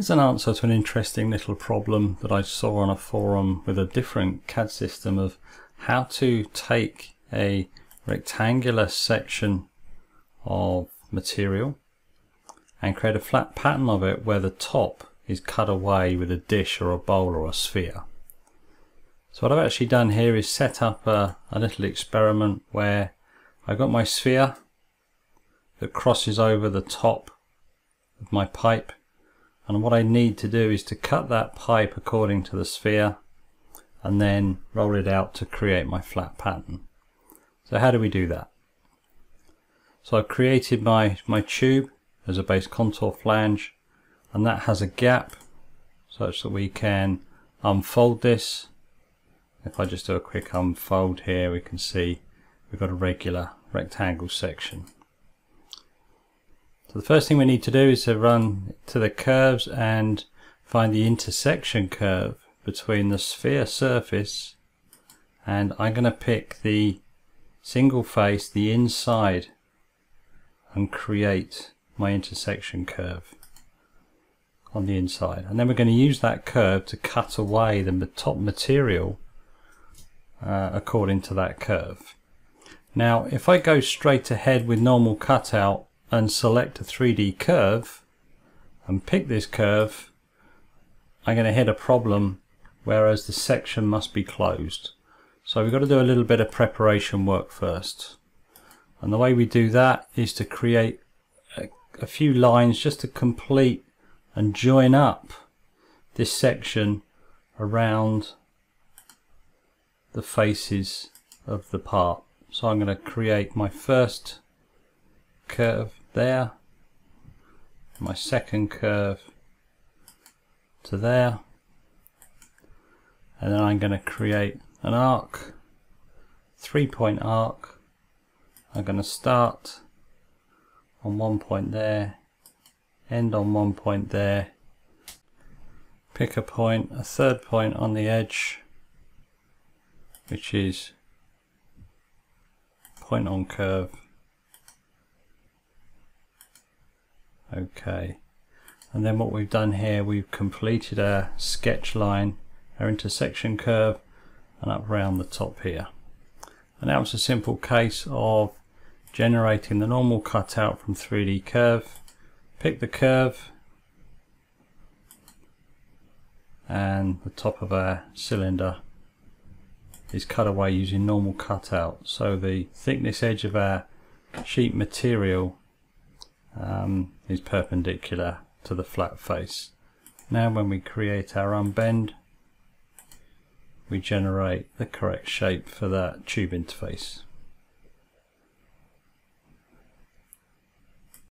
Here's an answer to an interesting little problem that I saw on a forum with a different CAD system of how to take a rectangular section of material and create a flat pattern of it where the top is cut away with a dish or a bowl or a sphere. So what I've actually done here is set up a, a little experiment where I've got my sphere that crosses over the top of my pipe and what I need to do is to cut that pipe according to the sphere and then roll it out to create my flat pattern. So how do we do that? So I've created my, my tube as a base contour flange and that has a gap such that we can unfold this. If I just do a quick unfold here we can see we've got a regular rectangle section. So the first thing we need to do is to run to the curves and find the intersection curve between the sphere surface and I'm going to pick the single face, the inside and create my intersection curve on the inside and then we're going to use that curve to cut away the top material uh, according to that curve. Now if I go straight ahead with normal cutout and select a 3D curve and pick this curve, I'm going to hit a problem whereas the section must be closed. So we've got to do a little bit of preparation work first. And the way we do that is to create a, a few lines just to complete and join up this section around the faces of the part. So I'm going to create my first curve there, my second curve to there, and then I'm going to create an arc, three point arc. I'm going to start on one point there, end on one point there, pick a point, a third point on the edge, which is point on curve, okay. And then what we've done here we've completed our sketch line our intersection curve and up around the top here. And that was a simple case of generating the normal cutout from 3D curve. Pick the curve and the top of our cylinder is cut away using normal cutout. So the thickness edge of our sheet material um, is perpendicular to the flat face. Now when we create our unbend we generate the correct shape for that tube interface.